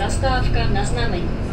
zastávka Podvesná 6. Zastávka na znamení.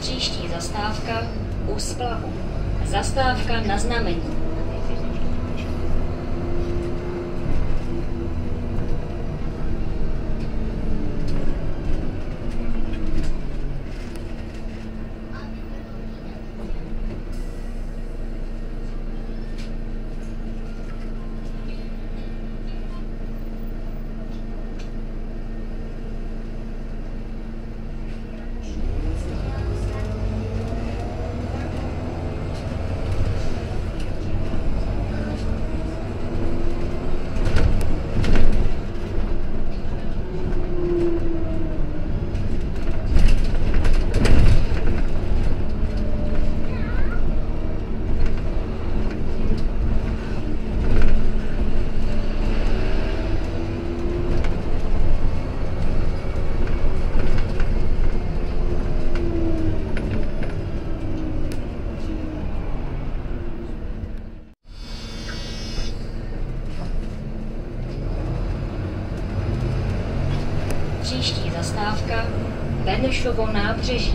Příští zastávka u splavu. Zastávka na znamení. Příští zastávka Benešovo nábřeží.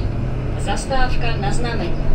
Zastávka na znamení.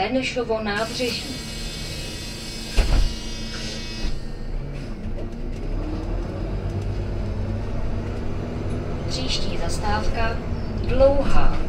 Benešovo nábřeží. Příští zastávka Dlouhá.